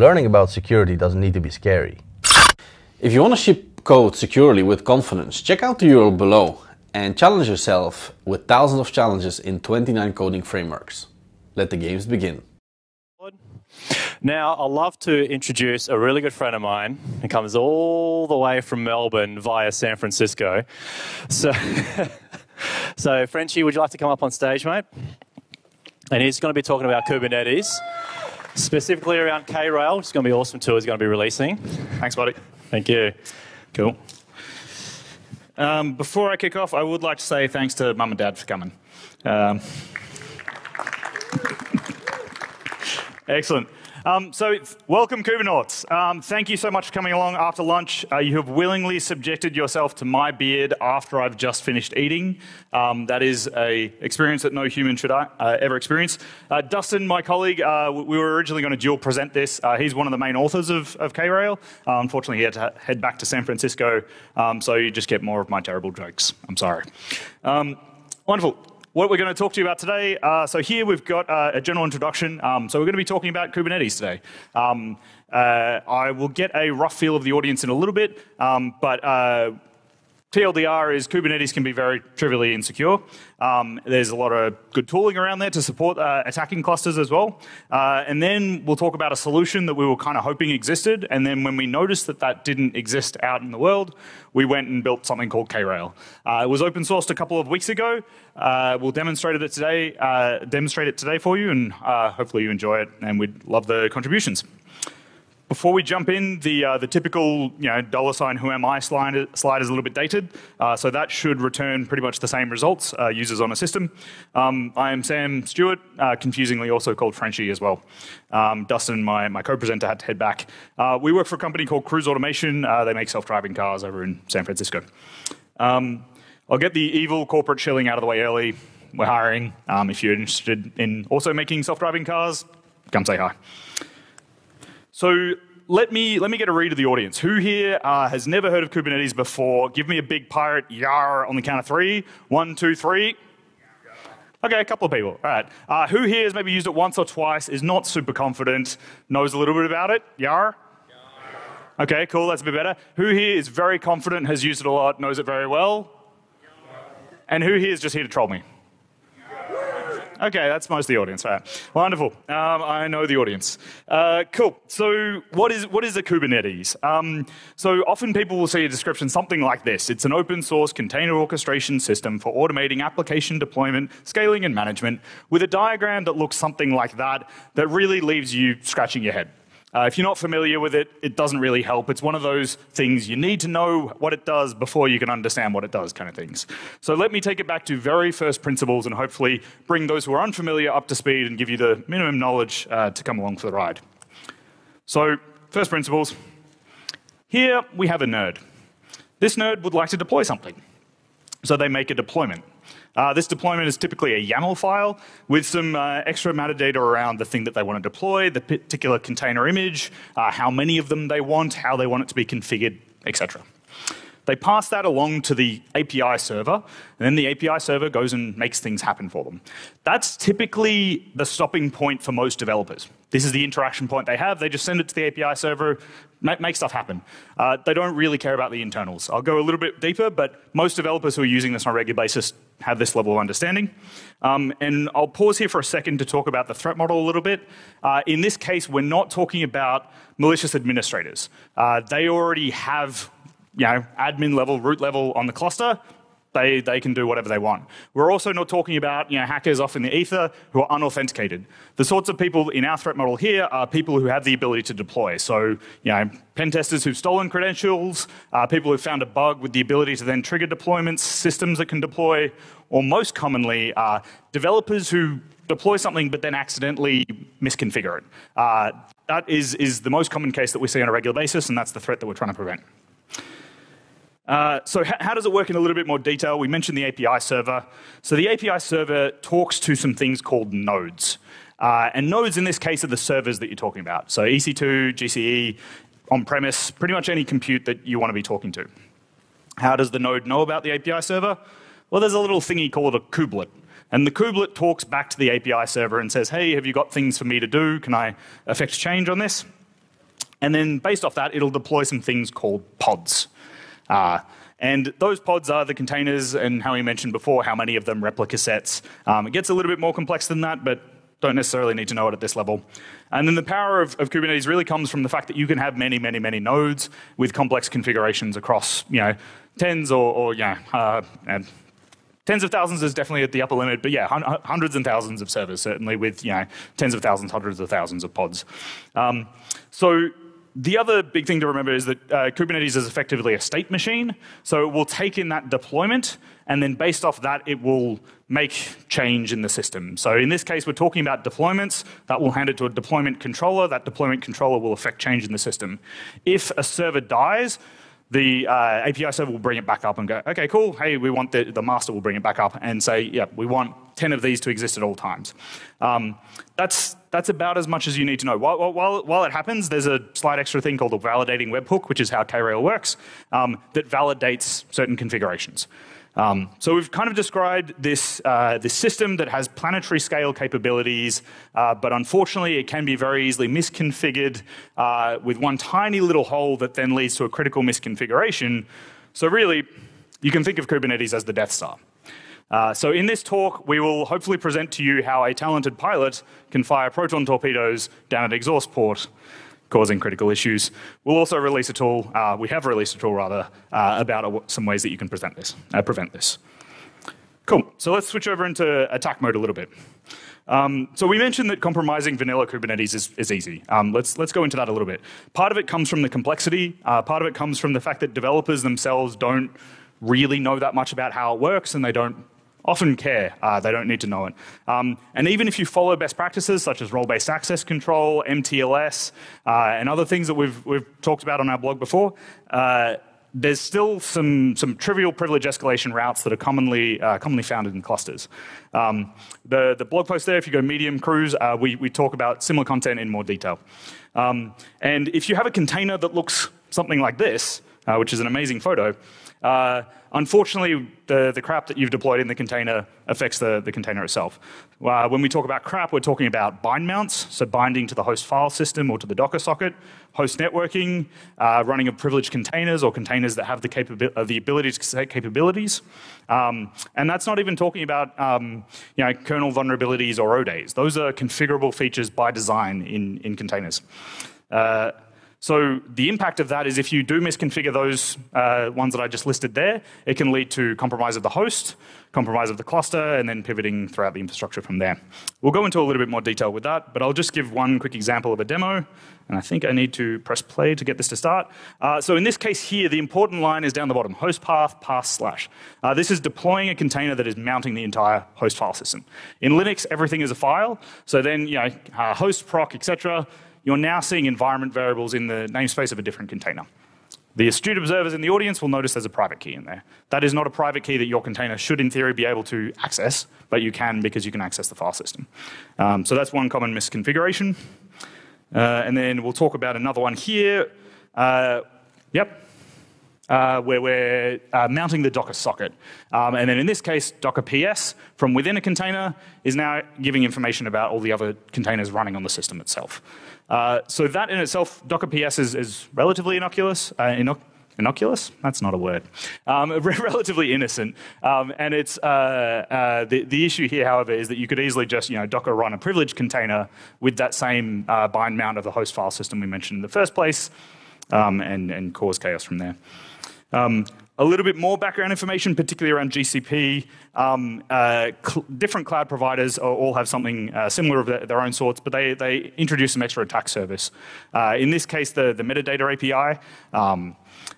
Learning about security doesn't need to be scary. If you want to ship code securely with confidence, check out the URL below and challenge yourself with thousands of challenges in 29 coding frameworks. Let the games begin. Now, I'd love to introduce a really good friend of mine who comes all the way from Melbourne via San Francisco. So, so Frenchie, would you like to come up on stage, mate? And he's going to be talking about Kubernetes, specifically around K-Rail, which is going to be awesome too. He's going to be releasing. Thanks, buddy. Thank you. Cool. Um, before I kick off, I would like to say thanks to mum and dad for coming. Um, excellent. Um, so, welcome, Kubernauts. Um, thank you so much for coming along after lunch. Uh, you have willingly subjected yourself to my beard after I've just finished eating. Um, that is a experience that no human should uh, ever experience. Uh, Dustin, my colleague, uh, we were originally going to dual present this. Uh, he's one of the main authors of, of K-Rail. Uh, unfortunately, he had to head back to San Francisco, um, so you just get more of my terrible jokes. I'm sorry. Um, wonderful what we're going to talk to you about today. Uh, so here we've got uh, a general introduction. Um, so we're going to be talking about Kubernetes today. Um, uh, I will get a rough feel of the audience in a little bit, um, but uh, TLDR is Kubernetes can be very trivially insecure. Um, there's a lot of good tooling around there to support uh, attacking clusters as well. Uh, and then we'll talk about a solution that we were kind of hoping existed. And then when we noticed that that didn't exist out in the world, we went and built something called K-Rail. Uh, it was open sourced a couple of weeks ago. Uh, we'll demonstrate it today, uh, demonstrate it today for you, and uh, hopefully you enjoy it. And we'd love the contributions. Before we jump in, the, uh, the typical you know, dollar sign who am I slide, slide is a little bit dated, uh, so that should return pretty much the same results, uh, users on a system. Um, I am Sam Stewart, uh, confusingly also called Frenchie as well. Um, Dustin, my, my co-presenter, had to head back. Uh, we work for a company called Cruise Automation. Uh, they make self-driving cars over in San Francisco. Um, I'll get the evil corporate shilling out of the way early. We're hiring. Um, if you're interested in also making self-driving cars, come say hi. So let me let me get a read of the audience. Who here uh, has never heard of Kubernetes before? Give me a big pirate yar on the count of three. One, two, three. Okay, a couple of people. All right. Uh, who here has maybe used it once or twice, is not super confident, knows a little bit about it? Yar? Okay, cool, that's a bit better. Who here is very confident, has used it a lot, knows it very well? And who here is just here to troll me? Okay, that's most of the audience. Right. Wonderful. Um, I know the audience. Uh, cool. So, what is what is a Kubernetes? Um, so, often people will see a description something like this: It's an open source container orchestration system for automating application deployment, scaling, and management, with a diagram that looks something like that. That really leaves you scratching your head. Uh, if you're not familiar with it, it doesn't really help. It's one of those things you need to know what it does before you can understand what it does, kind of things. So let me take it back to very first principles and hopefully bring those who are unfamiliar up to speed and give you the minimum knowledge uh, to come along for the ride. So, first principles. Here we have a nerd. This nerd would like to deploy something. So they make a deployment. Uh, this deployment is typically a YAML file with some uh, extra metadata around the thing that they want to deploy, the particular container image, uh, how many of them they want, how they want it to be configured, etc. They pass that along to the API server, and then the API server goes and makes things happen for them. That's typically the stopping point for most developers. This is the interaction point they have. They just send it to the API server, make stuff happen. Uh, they don't really care about the internals. I'll go a little bit deeper, but most developers who are using this on a regular basis have this level of understanding. Um, and I'll pause here for a second to talk about the threat model a little bit. Uh, in this case, we're not talking about malicious administrators. Uh, they already have you know, admin level, root level on the cluster, they, they can do whatever they want. We're also not talking about you know, hackers off in the ether who are unauthenticated. The sorts of people in our threat model here are people who have the ability to deploy. So, you know, pen testers who've stolen credentials, uh, people who've found a bug with the ability to then trigger deployments, systems that can deploy, or most commonly, uh, developers who deploy something but then accidentally misconfigure it. Uh, that is, is the most common case that we see on a regular basis, and that's the threat that we're trying to prevent. Uh, so how does it work in a little bit more detail? We mentioned the API server. So the API server talks to some things called nodes. Uh, and nodes in this case are the servers that you're talking about. So EC2, GCE, on-premise, pretty much any compute that you want to be talking to. How does the node know about the API server? Well, there's a little thingy called a kubelet. And the kubelet talks back to the API server and says, hey, have you got things for me to do? Can I affect change on this? And then based off that, it'll deploy some things called pods. And those pods are the containers, and how we mentioned before, how many of them replica sets. Um, it gets a little bit more complex than that, but don't necessarily need to know it at this level. And then the power of, of, Kubernetes really comes from the fact that you can have many, many, many nodes with complex configurations across, you know, tens or, or uh, tens of thousands is definitely at the upper limit, but yeah, hundreds and thousands of servers, certainly with, you know, tens of thousands, hundreds of thousands of pods. Um, so the other big thing to remember is that uh, Kubernetes is effectively a state machine. So it will take in that deployment, and then based off that, it will make change in the system. So in this case, we're talking about deployments. That will hand it to a deployment controller. That deployment controller will affect change in the system. If a server dies, the uh, API server will bring it back up and go, okay, cool. Hey, we want the, the master will bring it back up and say, yeah, we want 10 of these to exist at all times. Um, that's, that's about as much as you need to know. While, while, while it happens, there's a slight extra thing called a validating webhook, which is how K-Rail works, um, that validates certain configurations. Um, so we've kind of described this, uh, this system that has planetary scale capabilities, uh, but unfortunately it can be very easily misconfigured uh, with one tiny little hole that then leads to a critical misconfiguration. So really, you can think of Kubernetes as the Death Star. Uh, so in this talk, we will hopefully present to you how a talented pilot can fire proton torpedoes down an exhaust port causing critical issues. We'll also release a tool, uh, we have released a tool rather, uh, about some ways that you can present this, uh, prevent this. Cool, so let's switch over into attack mode a little bit. Um, so we mentioned that compromising vanilla Kubernetes is, is easy. Um, let's, let's go into that a little bit. Part of it comes from the complexity. Uh, part of it comes from the fact that developers themselves don't really know that much about how it works and they don't often care. Uh, they don't need to know it. Um, and even if you follow best practices such as role-based access control, MTLS, uh, and other things that we've, we've talked about on our blog before, uh, there's still some, some trivial privilege escalation routes that are commonly, uh, commonly found in clusters. Um, the, the blog post there, if you go medium cruise, uh, we, we talk about similar content in more detail. Um, and if you have a container that looks something like this, uh, which is an amazing photo, uh, unfortunately, the, the crap that you've deployed in the container affects the, the container itself. Uh, when we talk about crap, we're talking about bind mounts, so binding to the host file system or to the Docker socket, host networking, uh, running of privileged containers or containers that have the, capabi- uh, the ability to set capabilities. Um, and that's not even talking about um, you know, kernel vulnerabilities or ODAs. Those are configurable features by design in, in containers. So the impact of that is if you do misconfigure those uh, ones that I just listed there, it can lead to compromise of the host, compromise of the cluster, and then pivoting throughout the infrastructure from there. We'll go into a little bit more detail with that, but I'll just give one quick example of a demo. And I think I need to press play to get this to start. Uh, so in this case here, the important line is down the bottom, host path, path slash. Uh, this is deploying a container that is mounting the entire host file system. In Linux, everything is a file. So then, you know, uh, host proc, etc you're now seeing environment variables in the namespace of a different container. The astute observers in the audience will notice there's a private key in there. That is not a private key that your container should, in theory, be able to access, but you can because you can access the file system. Um, so that's one common misconfiguration. Uh, and then we'll talk about another one here. Uh, yep. Uh, where we're uh, mounting the Docker socket. Um, and then in this case, Docker PS from within a container is now giving information about all the other containers running on the system itself. Uh, so that in itself, Docker PS is, is relatively innocuous. Uh, innoc- innocuous? That's not a word. Um, relatively innocent. Um, and it's uh, uh, the, the issue here, however, is that you could easily just you know Docker run a privileged container with that same uh, bind mount of the host file system we mentioned in the first place, um, and and cause chaos from there. Um, a little bit more background information, particularly around GCP. Um, uh, cl- different cloud providers all have something uh, similar of their, their, own sorts, but they, they introduce some extra attack surface. Uh, in this case, the, the metadata API. Um,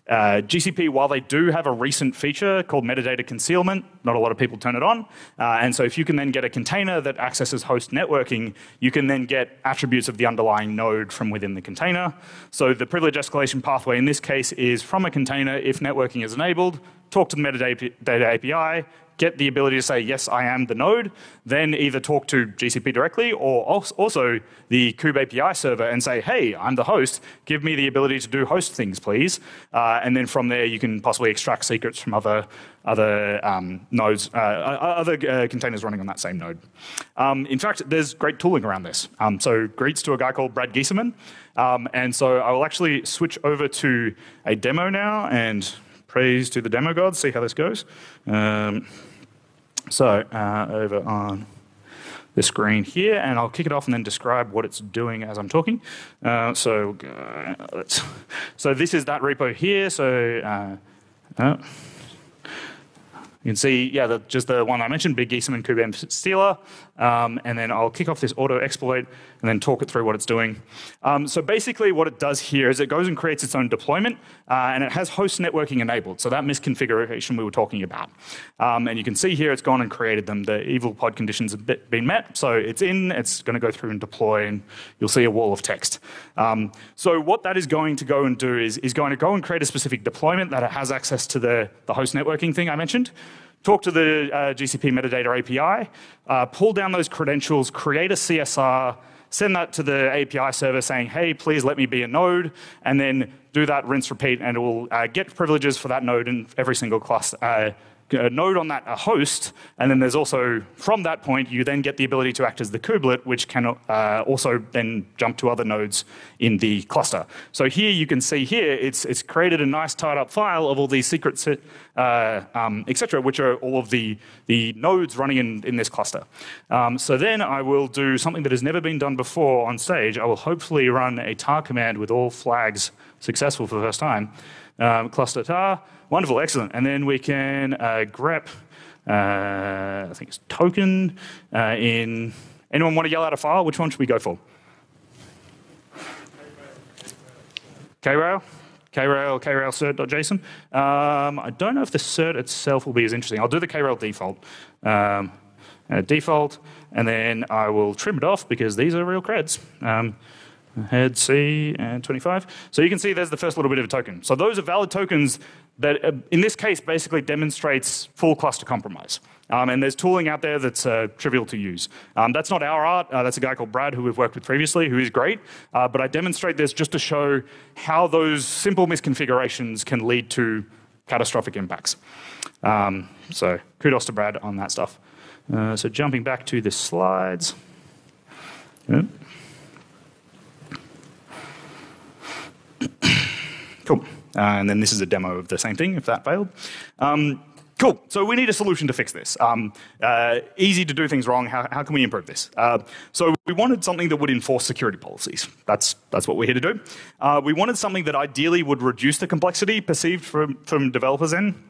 uh, GCP, while they do have a recent feature called metadata concealment, not a lot of people turn it on. Uh, and so if you can then get a container that accesses host networking, you can then get attributes of the underlying node from within the container. So the privilege escalation pathway in this case is from a container, if networking is enabled, talk to the metadata API, get the ability to say, yes, I am the node, then either talk to GCP directly or also the Kube API server and say, hey, I'm the host, give me the ability to do host things, please. Uh, and then from there, you can possibly extract secrets from other, other um, nodes, uh, other uh, containers running on that same node. Um, in fact, there's great tooling around this. Um, so greets to a guy called Brad Geesaman. Um, and so I will actually switch over to a demo now and praise to the demo gods, see how this goes. Um, so uh, over on the screen here, and I'll kick it off and then describe what it's doing as I'm talking. Uh, so uh. So this is that repo here. So. You can see, yeah, the, just the one I mentioned, Big and kube-env-stealer. Um, and then I'll kick off this auto exploit and then talk it through what it's doing. Um, so basically what it does here is it goes and creates its own deployment uh, and it has host networking enabled. So that misconfiguration we were talking about. Um, and you can see here it's gone and created them. The evil pod conditions have been met. So it's in, it's going to go through and deploy and you'll see a wall of text. Um, so what that is going to go and do is, is going to go and create a specific deployment that it has access to the, the host networking thing I mentioned talk to the uh, GCP metadata API, uh, pull down those credentials, create a CSR, send that to the API server saying, hey, please let me be a node, and then do that rinse repeat, and it will uh, get privileges for that node in every single cluster, uh, a node on that a host, and then there's also from that point you then get the ability to act as the kubelet, which can uh, also then jump to other nodes in the cluster. So here you can see here it's it's created a nice tied up file of all these secrets, uh, um, etc., which are all of the the nodes running in in this cluster. Um, so then I will do something that has never been done before on stage. I will hopefully run a tar command with all flags successful for the first time. Um, cluster tar Wonderful, excellent. And then we can uh, grep, uh, I think it's token uh, in. Anyone want to yell out a file? Which one should we go for? Krail? Krail, krail cert.json. Um, I don't know if the cert itself will be as interesting. I'll do the krail default. Um, default, and then I will trim it off because these are real creds. Head C and 25. So you can see there's the first little bit of a token. So those are valid tokens that, uh, in this case, basically demonstrates full cluster compromise. Um, and there's tooling out there that's uh, trivial to use. Um, that's not our art. Uh, that's a guy called Brad who we've worked with previously, who is great. Uh, but I demonstrate this just to show how those simple misconfigurations can lead to catastrophic impacts. Um, so kudos to Brad on that stuff. Uh, so jumping back to the slides. Yep. Cool. Uh, and then this is a demo of the same thing if that failed. Um, Cool. So we need a solution to fix this. Um, uh, easy to do things wrong. How, how can we improve this? Uh, so we wanted something that would enforce security policies. That's that's what we're here to do. Uh, we wanted something that ideally would reduce the complexity perceived from from developers' end.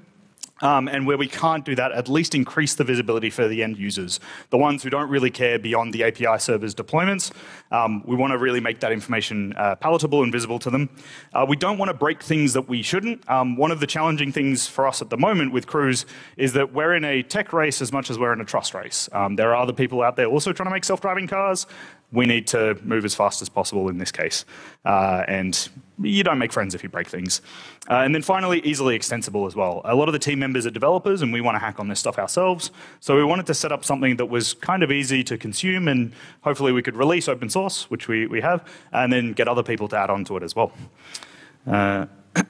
Um, and where we can't do that, at least increase the visibility for the end users, the ones who don't really care beyond the API server's deployments. Um, we want to really make that information uh, palatable and visible to them. Uh, we don't want to break things that we shouldn't. Um, one of the challenging things for us at the moment with Cruise is that we're in a tech race as much as we're in a trust race. Um, there are other people out there also trying to make self-driving cars we need to move as fast as possible in this case. Uh, and you don't make friends if you break things. Uh, and then finally, easily extensible as well. A lot of the team members are developers and we want to hack on this stuff ourselves. So we wanted to set up something that was kind of easy to consume and hopefully we could release open source, which we, we have, and then get other people to add on to it as well. Uh,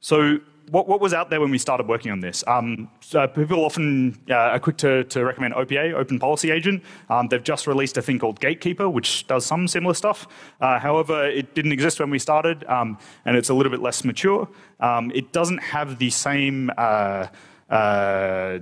so what, what, was out there when we started working on this? Um, people often uh, are quick to, to, recommend OPA, Open Policy Agent. Um, they've just released a thing called Gatekeeper, which does some similar stuff. Uh, however, it didn't exist when we started, um, and it's a little bit less mature. Um, it doesn't have the same uh, uh,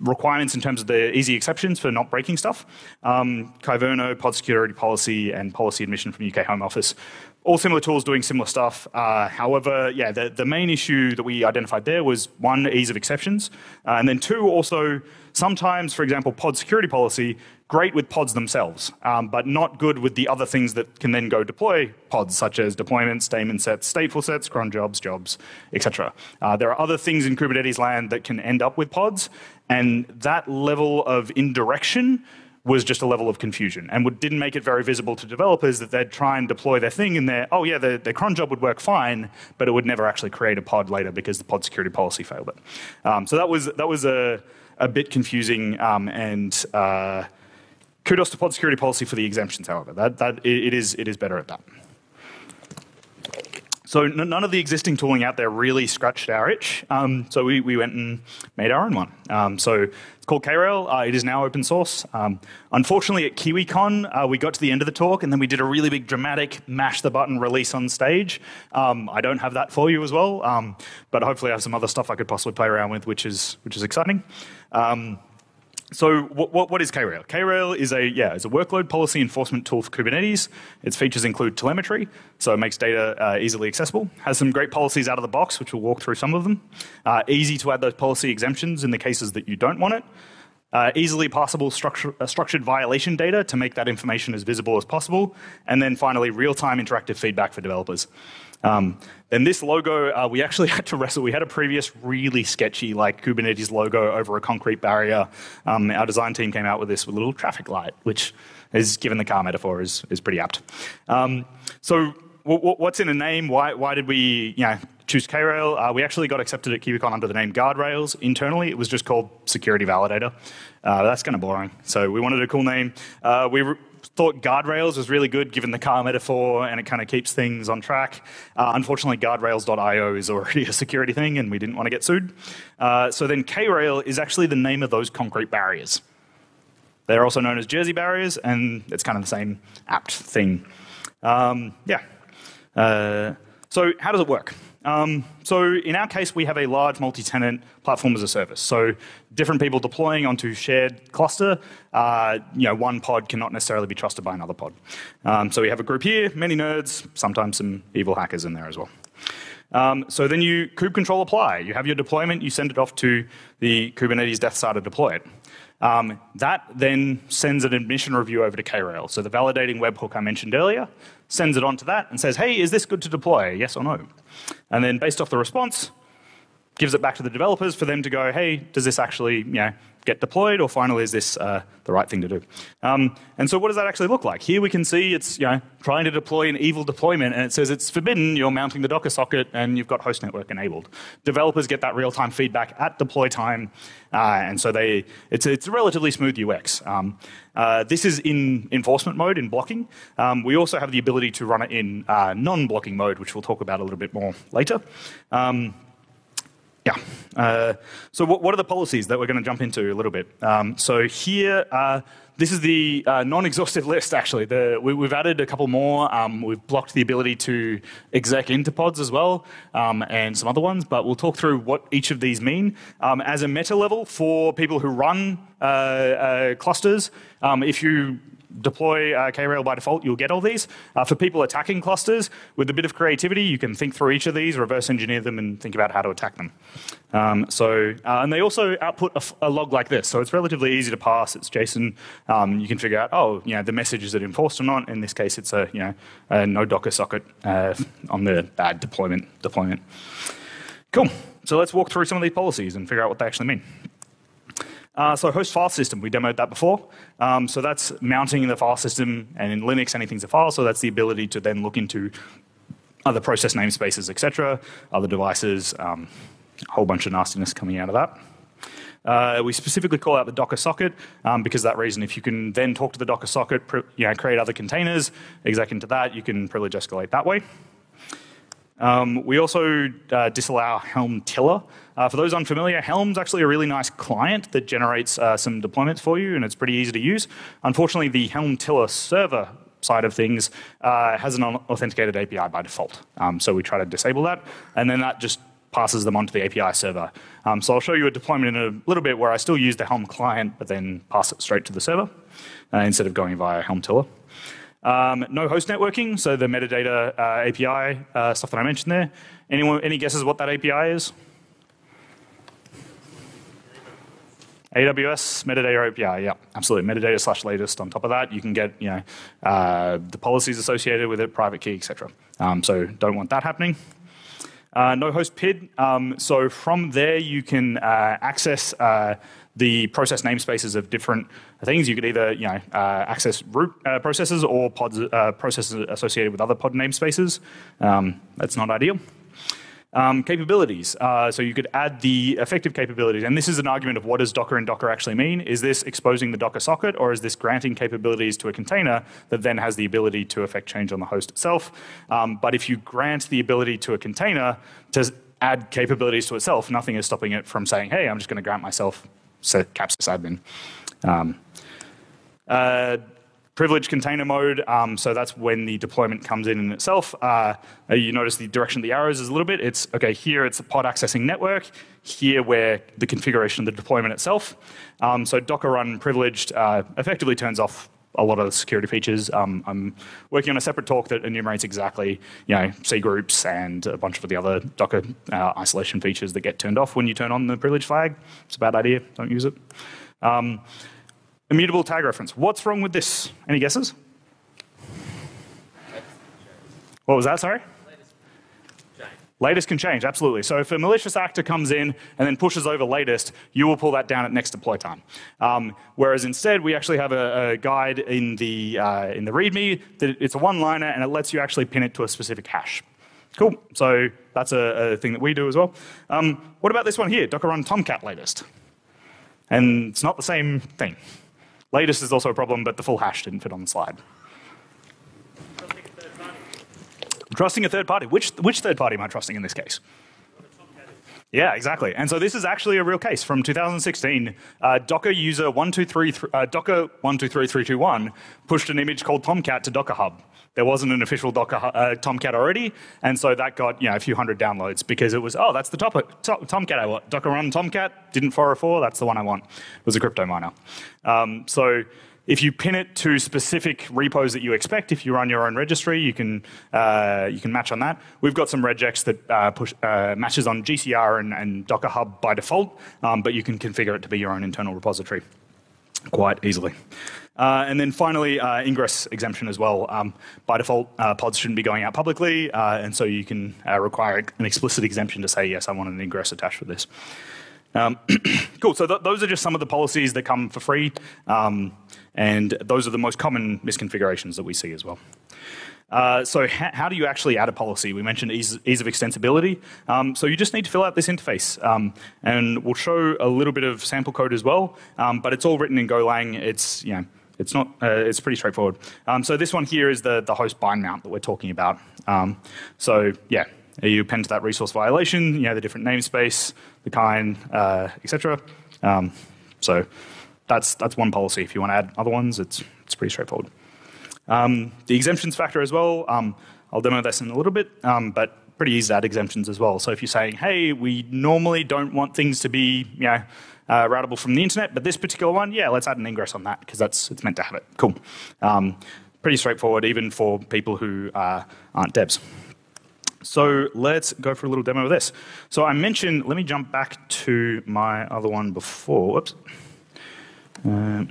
requirements in terms of the easy exceptions for not breaking stuff. Um, Kyverno, Pod Security Policy, and Policy Admission from UK Home Office all similar tools doing similar stuff. Uh, however, yeah, the, the main issue that we identified there was one, ease of exceptions, uh, and then two, also sometimes, for example, pod security policy, great with pods themselves, um, but not good with the other things that can then go deploy pods, such as deployments, daemon sets, stateful sets, cron jobs, jobs, etc. Uh, there are other things in Kubernetes land that can end up with pods, and that level of indirection was just a level of confusion and would, didn't make it very visible to developers that they'd try and deploy their thing and their, oh yeah, their, their cron job would work fine, but it would never actually create a pod later because the pod security policy failed it. Um, so that was, that was a, a bit confusing um, and uh, kudos to pod security policy for the exemptions, however. That, that, it, it, is, it is better at that. So none of the existing tooling out there really scratched our itch. Um, so we, we went and made our own one. Um, so it's called K-Rail. Uh, it is now open source. Um, unfortunately, at KiwiCon, uh, we got to the end of the talk, and then we did a really big dramatic mash the button release on stage. Um, I don't have that for you as well, um, but hopefully I have some other stuff I could possibly play around with, which is which is exciting. So what, what is K-Rail? K-Rail is a, yeah, is a workload policy enforcement tool for Kubernetes. Its features include telemetry, so it makes data uh, easily accessible. Has some great policies out of the box, which we'll walk through some of them. Uh, easy to add those policy exemptions in the cases that you don't want it. Uh, easily parsable structure, uh, structured violation data to make that information as visible as possible. And then finally, real-time interactive feedback for developers. Um, then this logo, uh, we actually had to wrestle. We had a previous really sketchy like Kubernetes logo over a concrete barrier. Um, our design team came out with this with a little traffic light, which is, given the car metaphor, is, is pretty apt. Um, so what's in a name? Why, why did we you know, choose K-Rail? Uh, we actually got accepted at KubeCon under the name Guardrails. Internally, it was just called Security Validator. Uh, that's kind of boring. So we wanted a cool name. Uh, we thought guardrails was really good given the car metaphor and it kind of keeps things on track. Uh, unfortunately, guardrails.io is already a security thing and we didn't want to get sued. Uh, so then K-Rail is actually the name of those concrete barriers. They're also known as Jersey barriers and it's kind of the same apt thing. Um, yeah. Uh, so how does it work? Um, so in our case, we have a large multi-tenant platform as a service. So different people deploying onto shared cluster. Uh, you know, one pod cannot necessarily be trusted by another pod. Um, so we have a group here, many nerds, sometimes some evil hackers in there as well. Um, so then you kube control apply. You have your deployment, you send it off to the Kubernetes Death Star to deploy it. Um, that then sends an admission review over to K-Rail. So the validating webhook I mentioned earlier sends it on to that and says, hey, is this good to deploy, yes or no? And then based off the response, gives it back to the developers for them to go, hey, does this actually you know, get deployed, or finally is this uh, the right thing to do? Um, and so what does that actually look like? Here we can see it's you know, trying to deploy an evil deployment, and it says it's forbidden, you're mounting the Docker socket, and you've got host network enabled. Developers get that real-time feedback at deploy time, uh, and so they, it's, it's a relatively smooth UX. Um, uh, this is in enforcement mode, in blocking. Um, we also have the ability to run it in uh, non-blocking mode, which we'll talk about a little bit more later. Yeah. Uh, so what, what, are the policies that we're going to jump into a little bit? Um, so here, uh, this is the uh, non-exhaustive list, actually. The, we, have added a couple more. Um, we've blocked the ability to exec into pods as well, um, and some other ones, but we'll talk through what each of these mean. Um, as a meta level, for people who run uh, uh, clusters, um, if you deploy uh, K-Rail by default, you'll get all these. Uh, for people attacking clusters, with a bit of creativity, you can think through each of these, reverse engineer them, and think about how to attack them. Um, so, uh, and they also output a, log like this, so it's relatively easy to pass. It's JSON. Um, you can figure out, oh, you know, the message is it enforced or not. In this case, it's a you know no Docker socket uh, on the bad deployment deployment. Cool. So let's walk through some of these policies and figure out what they actually mean. Uh, so host file system, we demoed that before. Um, so that's mounting the file system, and in Linux, anything's a file, so that's the ability to then look into other process namespaces, etc., other devices, um, a whole bunch of nastiness coming out of that. Uh, we specifically call out the Docker socket um, because that reason, if you can then talk to the Docker socket, you know, create other containers, exec into that, you can privilege escalate that way. Um, we also uh, disallow Helm Tiller. Uh, for those unfamiliar, Helm's actually a really nice client that generates uh, some deployments for you, and it's pretty easy to use. Unfortunately, the Helm Tiller server side of things uh, has an authenticated API by default. Um, so we try to disable that, and then that just passes them onto the API server. Um, so I'll show you a deployment in a little bit where I still use the Helm client, but then pass it straight to the server uh, instead of going via Helm Tiller. Um, no host networking, so the metadata uh, API uh, stuff that I mentioned there. Anyone, any guesses what that API is? AWS metadata API, yeah, absolutely. Metadata slash latest. On top of that, you can get you know uh, the policies associated with it, private key, etc. Um, so don't want that happening. Uh, no host PID. Um, so from there, you can uh, access uh, the process namespaces of different things. You could either you know, uh, access root uh, processes or pods, uh, processes associated with other pod namespaces. Um, that's not ideal. Um, capabilities. Uh, so you could add the effective capabilities. And this is an argument of what does Docker and Docker actually mean? Is this exposing the Docker socket or is this granting capabilities to a container that then has the ability to affect change on the host itself? Um, but if you grant the ability to a container to add capabilities to itself, nothing is stopping it from saying, hey, I'm just going to grant myself sysadmin. Um, uh, privileged container mode, um, so that's when the deployment comes in in itself. Uh, you notice the direction of the arrows is a little bit. It's, okay, here it's a pod accessing network, here where the configuration of the deployment itself. Um, so Docker run privileged uh, effectively turns off a lot of the security features. Um, I'm working on a separate talk that enumerates exactly, you know, C groups and a bunch of the other Docker uh, isolation features that get turned off when you turn on the privilege flag. It's a bad idea. Don't use it. Um, Immutable tag reference. What's wrong with this? Any guesses? What was that, sorry? Latest can change, absolutely. So if a malicious actor comes in and then pushes over latest, you will pull that down at next deploy time. Um, whereas instead, we actually have a, a guide in the, uh, in the README that it's a one-liner and it lets you actually pin it to a specific hash. Cool. So that's a, a thing that we do as well. Um, what about this one here? Docker run Tomcat latest. And it's not the same thing. Latest is also a problem, but the full hash didn't fit on the slide. Trusting a third party. Which, which third party am I trusting in this case? Yeah, exactly. And so this is actually a real case from 2016. Uh, Docker user 123, uh, Docker 123321 pushed an image called Tomcat to Docker Hub. There wasn't an official Docker uh, Tomcat already, and so that got you know a few hundred downloads because it was oh that's the topic to Tomcat I want. Docker run Tomcat didn't 404. That's the one I want. It was a crypto miner. Um, so if you pin it to specific repos that you expect, if you run your own registry, you can uh, you can match on that. We've got some regex that uh, push, uh, matches on GCR and, and, Docker Hub by default, um, but you can configure it to be your own internal repository quite easily. Uh, and then finally, uh, ingress exemption as well. Um, by default, uh, pods shouldn't be going out publicly, uh, and so you can uh, require an explicit exemption to say, yes, I want an ingress attached with this. Um, cool, so th those are just some of the policies that come for free, um, and those are the most common misconfigurations that we see as well. Uh, so how do you actually add a policy? We mentioned ease, ease of extensibility. Um, so you just need to fill out this interface. Um, and we'll show a little bit of sample code as well, um, but it's all written in Golang. It's, you know, it's not, uh, it's pretty straightforward. Um, so this one here is the, the host bind mount that we're talking about. Um, so yeah, you append to that resource violation, you know, the different namespace, the kind, uh, etc. Um, so that's, that's one policy. If you want to add other ones, it's, it's pretty straightforward. Um, the exemptions factor as well, um, I'll demo this in a little bit, um, but pretty easy to add exemptions as well. So if you're saying, hey, we normally don't want things to be, you know, uh, routable from the internet, but this particular one, yeah, let's add an ingress on that because that's it's meant to have it. Cool. Um, pretty straightforward, even for people who uh, aren't devs. So let's go for a little demo of this. So I mentioned, let me jump back to my other one before. Whoops. Um,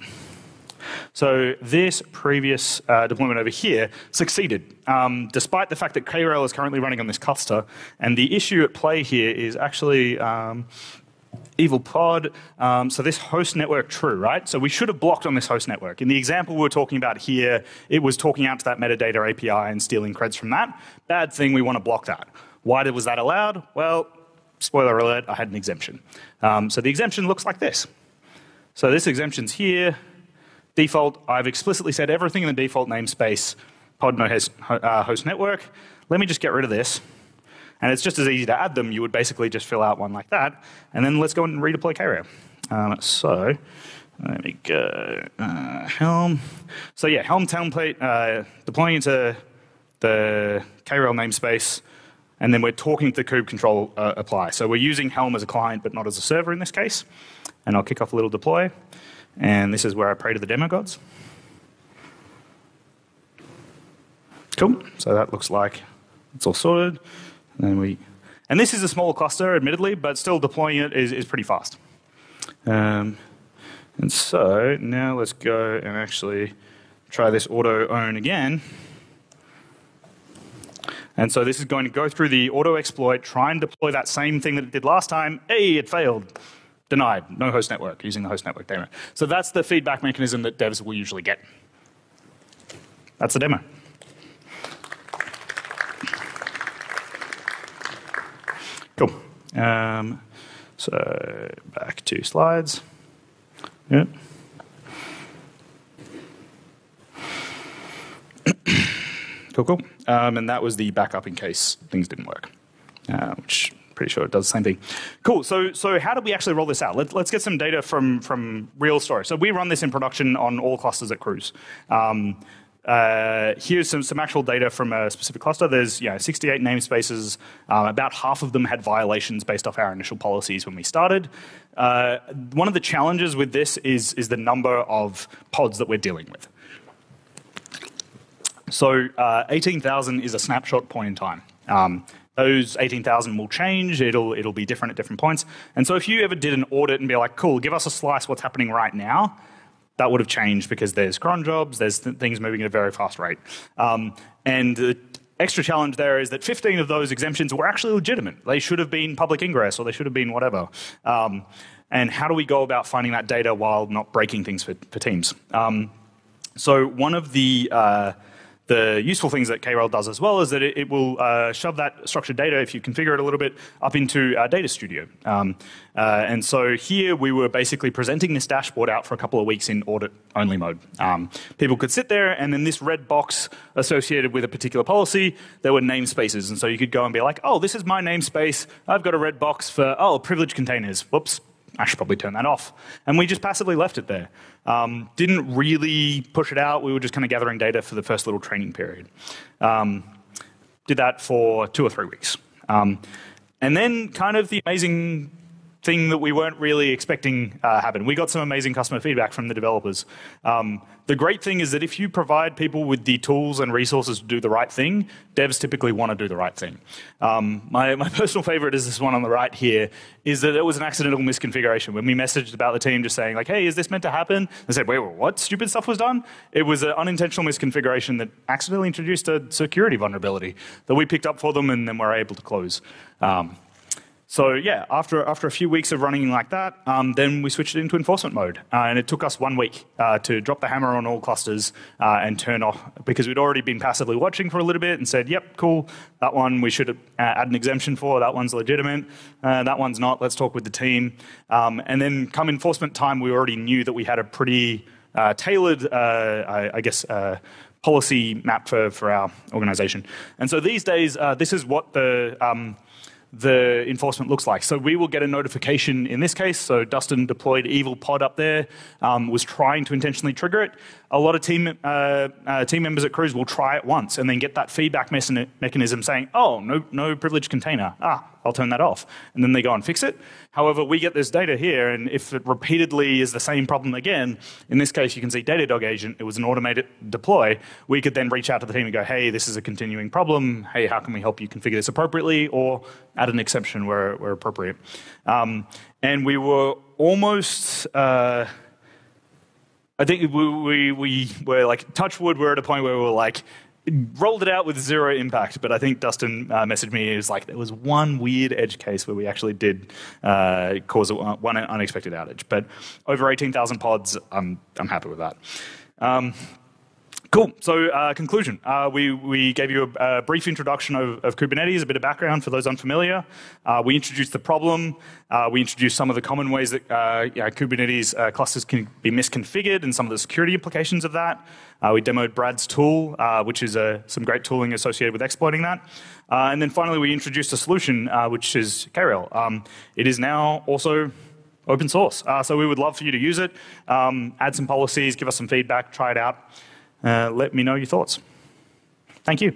so this previous uh, deployment over here succeeded, um, despite the fact that KRail is currently running on this cluster. And the issue at play here is actually um, evil pod. Um, so this host network true, right? So we should have blocked on this host network. In the example we were talking about here, it was talking out to that metadata API and stealing creds from that. Bad thing, we want to block that. Why did was that allowed? Well, spoiler alert, I had an exemption. Um, so the exemption looks like this. So this exemption's here default, I've explicitly said everything in the default namespace pod no host, uh, host network. Let me just get rid of this. And it's just as easy to add them. You would basically just fill out one like that. And then let's go and redeploy KRail. Um, so let me go uh, Helm. So yeah, Helm template, uh, deploying into the KRail namespace. And then we're talking to the kube control uh, apply. So we're using Helm as a client, but not as a server in this case. And I'll kick off a little deploy. And this is where I pray to the demigods. Cool. So that looks like it's all sorted. And then we, and this is a small cluster, admittedly, but still deploying it is, is pretty fast. Um, and so now let's go and actually try this auto own again. And so this is going to go through the auto exploit, try and deploy that same thing that it did last time. Hey, it failed. denied, no host network, using the host network demo. So that's the feedback mechanism that devs will usually get. That's the demo. Cool. Um, so back to slides. Yeah. cool, cool. Um, and that was the backup in case things didn't work, uh, which pretty sure it does the same thing. Cool. So, so how did we actually roll this out? Let, us get some data from from real storage. So we run this in production on all clusters at Cruise. Um, uh, here's some, some actual data from a specific cluster. There's you know, 68 namespaces. Um, about half of them had violations based off our initial policies when we started. Uh, one of the challenges with this is, is the number of pods that we're dealing with. So uh, 18,000 is a snapshot point in time. Um, those 18,000 will change. It'll, it'll be different at different points. And so if you ever did an audit and be like, cool, give us a slice what's happening right now, that would have changed because there's cron jobs, there's th things moving at a very fast rate. Um, and the extra challenge there is that 15 of those exemptions were actually legitimate. They should have been public ingress or they should have been whatever. Um, and how do we go about finding that data while not breaking things for, for teams? Um, so one of the uh, the useful things that KRail does as well is that it, it will uh, shove that structured data, if you configure it a little bit, up into our Data Studio. Um, uh, and so here we were basically presenting this dashboard out for a couple of weeks in audit-only mode. Um, people could sit there, and then this red box associated with a particular policy, there were namespaces. And so you could go and be like, oh, this is my namespace. I've got a red box for, oh, privileged containers. Whoops, I should probably turn that off. And we just passively left it there. Um, didn't really push it out. We were just kind of gathering data for the first little training period. Um, did that for two or three weeks. Um, and then kind of the amazing thing that we weren't really expecting uh, happen. We got some amazing customer feedback from the developers. Um, the great thing is that if you provide people with the tools and resources to do the right thing, devs typically want to do the right thing. Um, my, my personal favorite is this one on the right here, is that it was an accidental misconfiguration. When we messaged about the team just saying like, hey, is this meant to happen? They said, wait, what stupid stuff was done? It was an unintentional misconfiguration that accidentally introduced a security vulnerability that we picked up for them and then were able to close. Um, so yeah, after, after a few weeks of running like that, um, then we switched it into enforcement mode. Uh, and it took us one week uh, to drop the hammer on all clusters uh, and turn off, because we'd already been passively watching for a little bit and said, yep, cool, that one we should uh, add an exemption for, that one's legitimate, uh, that one's not, let's talk with the team. Um, and then come enforcement time, we already knew that we had a pretty uh, tailored, I, I, guess, policy map for, for our organization. And so these days, this is what the um, the enforcement looks like. So we will get a notification in this case. So Dustin deployed evil pod up there, um, was trying to intentionally trigger it. A lot of team, uh, uh, team members at Cruise will try it once and then get that feedback mechanism saying, oh, no, no privileged container. Ah, I'll turn that off. And then they go and fix it. However, we get this data here, and if it repeatedly is the same problem again, in this case, you can see Datadog agent, it was an automated deploy. We could then reach out to the team and go, hey, this is a continuing problem. Hey, how can we help you configure this appropriately? Or add an exception where, where appropriate. Um, and we were almost. Uh, I think we, we, we were like, touch wood, we're at a point where we were like, rolled it out with zero impact, but I think Dustin uh, messaged me. He was like, there was one weird edge case where we actually did uh, cause one unexpected outage. But over 18,000 pods, I'm, I'm happy with that. Um, Cool. So, uh, conclusion. Uh, we, we gave you a, a brief introduction of, of, Kubernetes, a bit of background for those unfamiliar. Uh, we introduced the problem. Uh, we introduced some of the common ways that uh, Kubernetes uh, clusters can be misconfigured and some of the security implications of that. we demoed Brad's tool, which is some great tooling associated with exploiting that. and then finally, we introduced a solution, which is KRail. Um, it is now also open source. so, we would love for you to use it, um, add some policies, give us some feedback, try it out. Uh, let me know your thoughts. Thank you.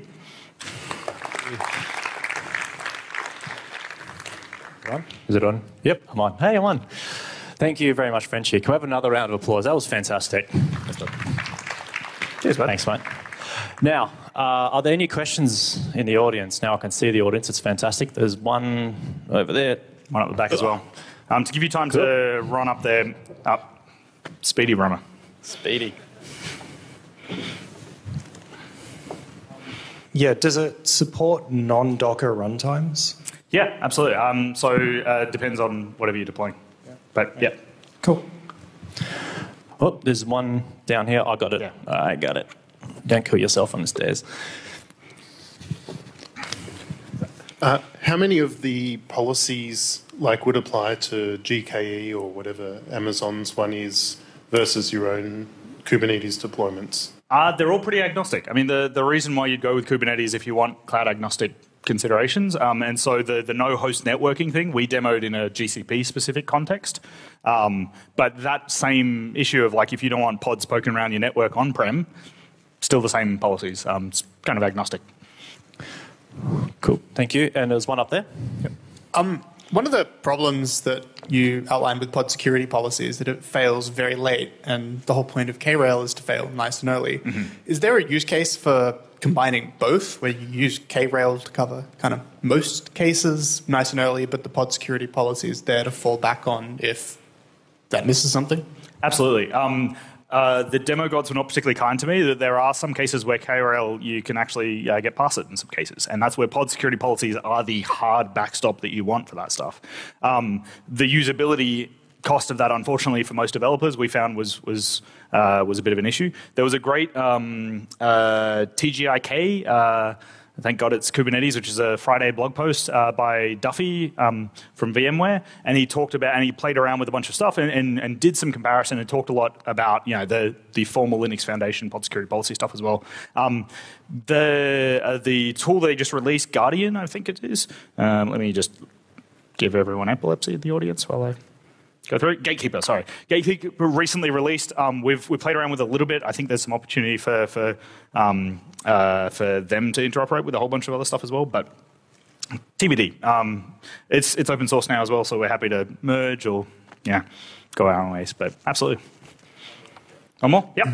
Is it on? Yep, I'm on. Hey, I'm on. Thank you very much, Frenchie. Can we have another round of applause? That was fantastic. Cheers, mate. Thanks, mate. Now, uh, are there any questions in the audience? Now I can see the audience. It's fantastic. There's one over there. One up the back as well. Um, to give you time cool. to run up there, up. Speedy runner. Speedy. Yeah, does it support non-Docker runtimes? Yeah, absolutely. Um, so uh, depends on whatever you're deploying. But yeah. Cool. Oh, there's one down here. I got it. Yeah. I got it. Don't kill yourself on the stairs. Uh, how many of the policies like would apply to GKE or whatever Amazon's one is versus your own Kubernetes deployments? Uh, they're all pretty agnostic. I mean, the, the reason why you'd go with Kubernetes if you want cloud agnostic considerations. Um, and so the, the no host networking thing we demoed in a GCP specific context. Um, but that same issue of like if you don't want pods poking around your network on prem, still the same policies. Um, it's kind of agnostic. Cool. Thank you. And there's one up there. Um, one of the problems that you outlined with pod security policy is that it fails very late, and the whole point of KRail is to fail nice and early. Is there a use case for combining both, where you use KRail to cover kind of most cases nice and early, but the pod security policy is there to fall back on if that misses something? Absolutely. Um, uh, the demo gods were not particularly kind to me. That there are some cases where KRail you can actually uh, get past it in some cases, and that's where pod security policies are the hard backstop that you want for that stuff. Um, the usability cost of that, unfortunately, for most developers, we found was was uh, was a bit of an issue. There was a great um, uh, TGIK. Thank God it's Kubernetes, which is a Friday blog post uh, by Duffie um, from VMware, and he talked about and he played around with a bunch of stuff and, and, and did some comparison and talked a lot about you know the the formal Linux Foundation pod security policy stuff as well. Um, the uh, the tool they just released, Guardian, I think it is. Um, let me just give everyone epilepsy in the audience while I go through it. Gatekeeper, sorry. Gatekeeper recently released. Um, we've we played around with it a little bit. I think there's some opportunity for for um, uh, for them to interoperate with a whole bunch of other stuff as well. But TBD. Um, it's it's open source now as well, so we're happy to merge or yeah go our own ways. But absolutely. One more? Yep.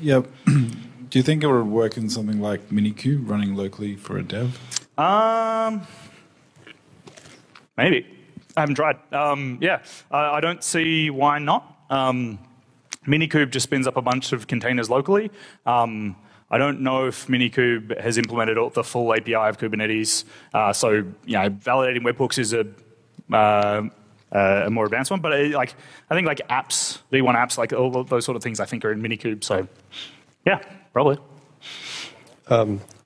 Yeah. Do you think it would work in something like Minikube running locally for a dev? Um, maybe. I haven't tried. Um, yeah, I, I don't see why not. Um, Minikube just spins up a bunch of containers locally. Um, I don't know if Minikube has implemented all- the full API of Kubernetes. Uh, so, you know, validating webhooks is a uh, uh, a more advanced one, but uh, like I think like apps, V1 apps, like all those sort of things, I think are in Minikube. So, yeah, probably.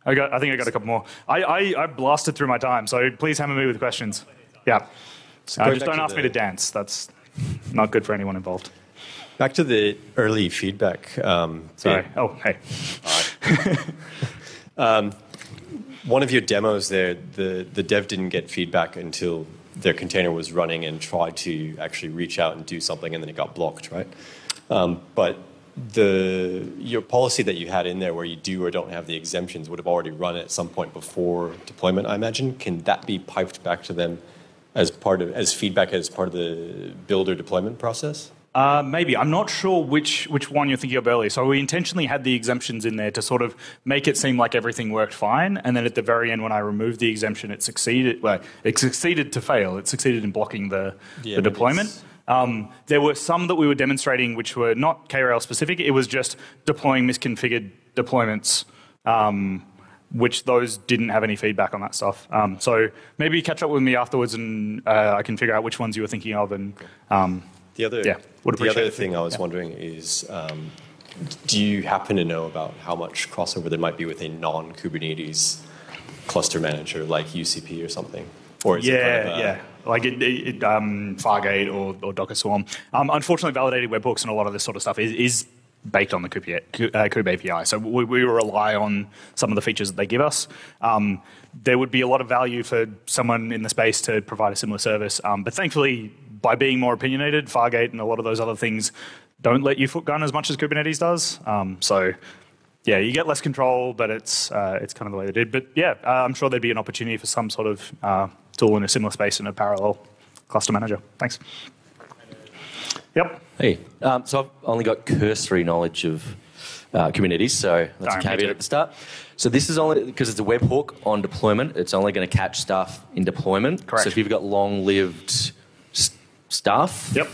I got. I think I got a couple more. I, I, I blasted through my time, so please hammer me with questions. Yeah. Uh, just don't to ask me to dance. That's not good for anyone involved. Back to the early feedback. Um, Sorry. bit. Oh, hey. One of your demos there, the, the dev didn't get feedback until their container was running and tried to actually reach out and do something, and then it got blocked, right? Um, but the your policy that you had in there, where you do or don't have the exemptions, would have already run at some point before deployment. I imagine. Can that be piped back to them as part of as feedback as part of the builder deployment process? Uh, maybe. I'm not sure which, which one you're thinking of earlier. So we intentionally had the exemptions in there to sort of make it seem like everything worked fine. And then at the very end, when I removed the exemption, it succeeded. Well, it succeeded to fail. It succeeded in blocking the, Yeah, the deployment. Um, there were some that we were demonstrating which were not KRail specific. It was just deploying misconfigured deployments, um, which those didn't have any feedback on that stuff. Um, so maybe catch up with me afterwards and uh, I can figure out which ones you were thinking of. And um, The other, Yeah, the other it. thing I was Yeah. wondering is, um, do you happen to know about how much crossover there might be with a non-Kubernetes cluster manager like UCP or something? Or is it yeah, kind of yeah. Like it, it, it, um, Fargate or, or Docker Swarm. Um, unfortunately, validated webhooks and a lot of this sort of stuff is, is baked on the Kube, uh, API. So we, we rely on some of the features that they give us. Um, there would be a lot of value for someone in the space to provide a similar service. Um, but thankfully, by being more opinionated, Fargate and a lot of those other things don't let you foot gun as much as Kubernetes does. Um, so yeah, you get less control, but it's uh, it's kind of the way they did. But yeah, uh, I'm sure there'd be an opportunity for some sort of uh, tool in a similar space in a parallel cluster manager. Thanks. Yep. Hey, um, so I've only got cursory knowledge of uh, Kubernetes, so that's Darn, a caveat at the start. So this is only because it's a webhook on deployment. It's only going to catch stuff in deployment. Correct. So if you've got long-lived s- stuff, Yep.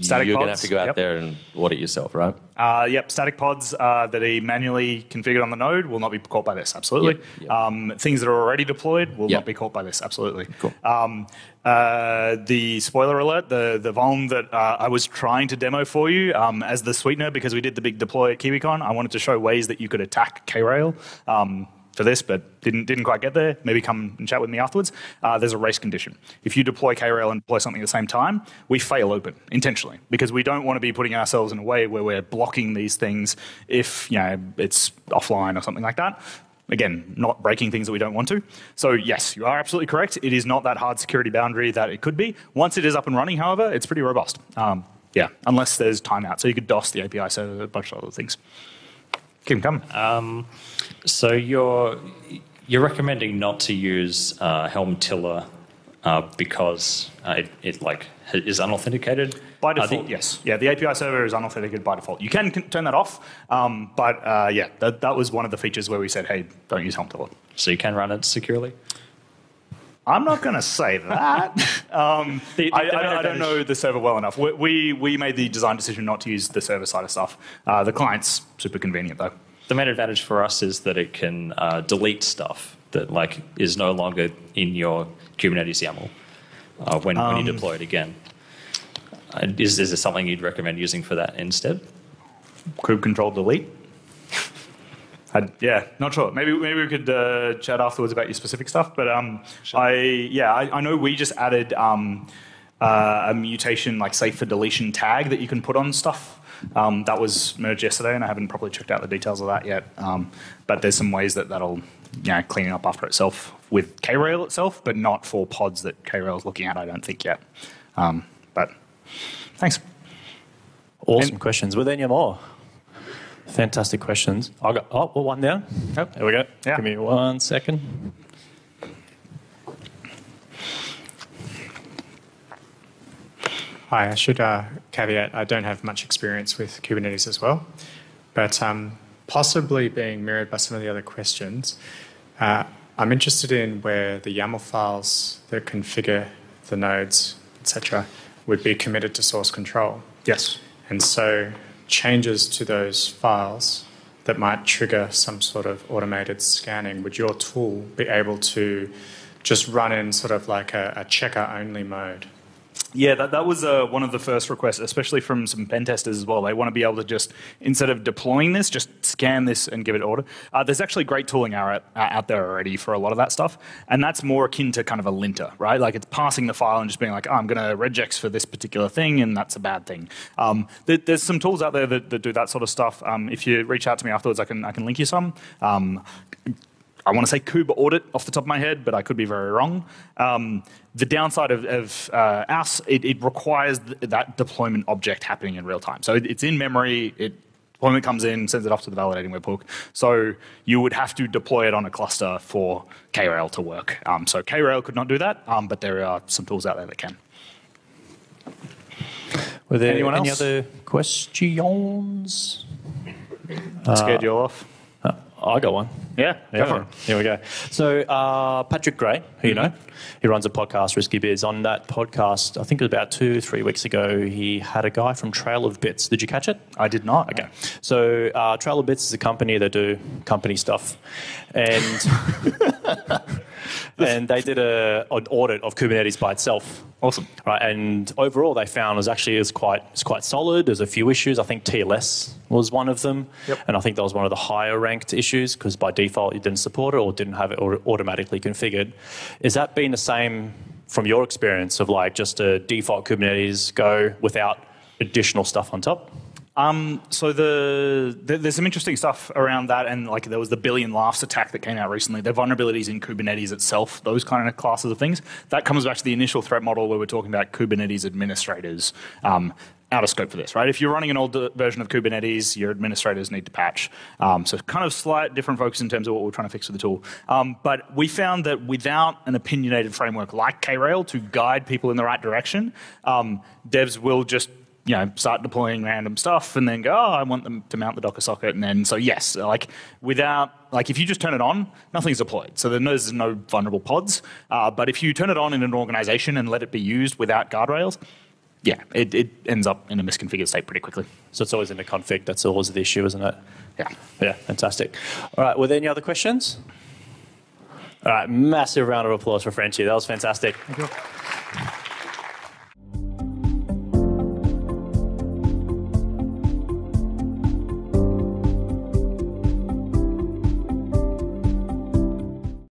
Static you're going to have to go out yep. there and audit yourself, right? Uh, yep, static pods uh, that are manually configured on the node will not be caught by this. Absolutely. Yep, yep. Um, things that are already deployed will not be caught by this. Absolutely. Cool. Um, uh, the spoiler alert: the the vuln that uh, I was trying to demo for you um, as the sweetener because we did the big deploy at KiwiCon. I wanted to show ways that you could attack Krail. Um, this, but didn't didn't quite get there. Maybe come and chat with me afterwards. Uh, there's a race condition. If you deploy KRail and deploy something at the same time, we fail open intentionally because we don't want to be putting ourselves in a way where we're blocking these things if you know it's offline or something like that. Again, not breaking things that we don't want to. So yes, you are absolutely correct. It is not that hard security boundary that it could be. Once it is up and running, however, it's pretty robust. Um, yeah, unless there's timeout. So you could DOS the API server, a bunch of other things. Keep them coming. So you're you're recommending not to use uh, Helm Tiller uh, because uh, it, it like is unauthenticated By default, yes. Yeah, the API server is unauthenticated by default. You can c- turn that off, um, but uh, yeah, that, that was one of the features where we said, hey, don't use Helm Tiller. So you can run it securely. I'm not going to say that. um, The- the- I, I, I don't know the server well enough. We, we, we made the design decision not to use the server side of stuff. Uh, the client's super convenient, though. The main advantage for us is that it can uh, delete stuff that like is no longer in your Kubernetes YAML uh, when, when Um, you deploy it again. Uh, is, is there something you'd recommend using for that instead? Kube control delete. I, yeah, not sure. Maybe maybe we could uh, chat afterwards about your specific stuff. But um, I yeah, I, I know we just added um, uh, a mutation like safe for deletion tag that you can put on stuff. Um, that was merged yesterday, and I haven't properly checked out the details of that yet. Um, but there's some ways that that'll you know, clean up after itself with Krail itself, but not for pods that Krail is looking at. I don't think yet. Um, but thanks. Awesome And- questions. Were there any more? Fantastic questions. I got oh, well, one down. Oh, there we go. Yeah. Give me one second. Hi, I should uh, caveat I don't have much experience with Kubernetes as well, but um, possibly being mirrored by some of the other questions, uh, I'm interested in where the YAML files that configure the nodes, etc., would be committed to source control. Yes. And so changes to those files that might trigger some sort of automated scanning, would your tool be able to just run in sort of like a, a checker only mode? Yeah, that, that was uh, one of the first requests, especially from some pen testers as well. They want to be able to just, instead of deploying this, just scan this and give it order. Uh, there's actually great tooling out, out there already for a lot of that stuff, and that's more akin to kind of a linter, right? Like it's passing the file and just being like, oh, I'm going to regex for this particular thing, and that's a bad thing. Um, there, there's some tools out there that, that do that sort of stuff. Um, if you reach out to me afterwards, I can, I can link you some. Um, I want to say Kube audit off the top of my head, but I could be very wrong. Um, the downside of, of uh, AS, it, it requires th- that deployment object happening in real time. So it, it's in memory. It deployment comes in, sends it off to the validating webhook. So you would have to deploy it on a cluster for KRail to work. Um, so KRail could not do that, um, but there are some tools out there that can. Were there Anyone any else? other questions? Scared you all off? Uh, I got one. Yeah, go Yeah, it. Here we go. So uh, Patrick Gray, who you Mm-hmm. know, he runs a podcast, Risky Biz. On that podcast, I think it was about two, three weeks ago, he had a guy from Trail of Bits. Did you catch it? I did not. Okay. So uh, Trail of Bits is a company that do company stuff, and and they did a, an audit of Kubernetes by itself. Awesome. Right, and overall they found it was actually is quite is quite solid. There's a few issues. I think TLS was one of them, Yep. and I think that was one of the higher ranked issues because by default you didn't support it or didn't have it automatically configured. Is that been the same from your experience of like just a default Kubernetes go without additional stuff on top? Um, so the, the there's some interesting stuff around that, and like there was the billion laughs attack that came out recently. The vulnerabilities in Kubernetes itself, those kind of classes of things. That comes back to the initial threat model where we're talking about Kubernetes administrators. Um, out of scope for this, right? If you're running an old version of Kubernetes, your administrators need to patch. Um, so kind of slight different focus in terms of what we're trying to fix with the tool. Um, but we found that without an opinionated framework like Krail to guide people in the right direction, um, devs will just you know, start deploying random stuff and then go, oh, I want them to mount the Docker socket. And then, so yes, like without, like if you just turn it on, nothing's deployed. So there's no vulnerable pods. Uh, but if you turn it on in an organization and let it be used without guardrails, yeah, it, it ends up in a misconfigured state pretty quickly. So it's always in the config. That's always the issue, isn't it? Yeah. Yeah, fantastic. All right, were there any other questions? All right, massive round of applause for Frenchie. That was fantastic. Thank you.